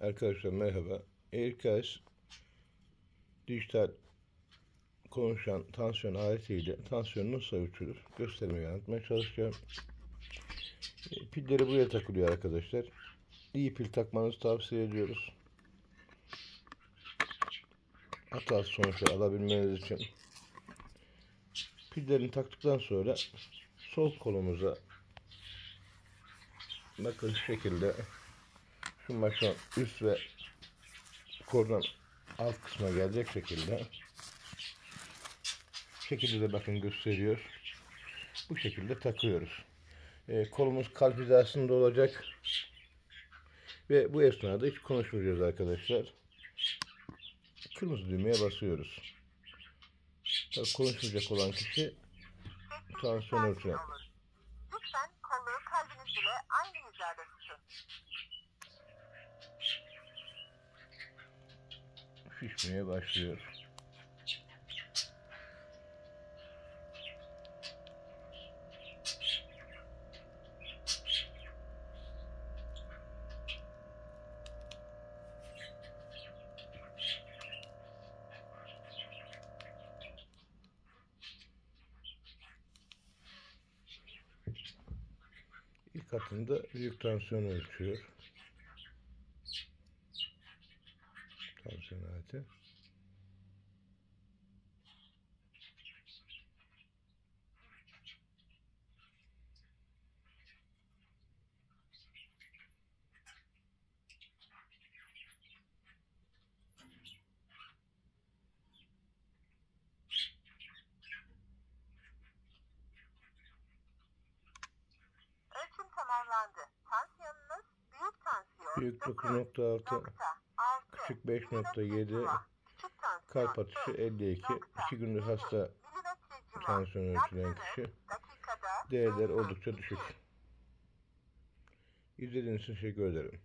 Arkadaşlar merhaba. Aircast dijital konuşan tansiyon aletiyle tansiyon nasıl ölçülür göstermeyi anlatmaya çalışacağım. E, Pilleri buraya takılıyor arkadaşlar. İyi pil takmanızı tavsiye ediyoruz. Hatasız sonuçlar alabilmeniz için. Pillerini taktıktan sonra sol kolumuza bakın şekilde şu maşon üst ve kordon alt kısma gelecek şekilde şekilde de bakın gösteriyor. Bu şekilde takıyoruz. Ee, kolumuz kalp hizasında olacak. Ve bu esnada hiç konuşmayacağız arkadaşlar. Kırmızı düğmeye basıyoruz. Tabii konuşmayacak olan kişi tansiyon ölçülen. Lütfen kolları kalbiniz ile aynı hizada tutun. Şişmeye başlıyor. İlk atımda büyük tansiyon ölçüyor. Aleti. Ölçüm tamamlandı. Tansiyonunuz büyük tansiyon. Büyük 9.6, 9.6, küçük 5.7, küçük tansiyon kalp atışı 52. 2 gündür hasta tansiyon ölçülen kişi. Değerler oldukça düşük. İzlediğiniz için teşekkür ederim.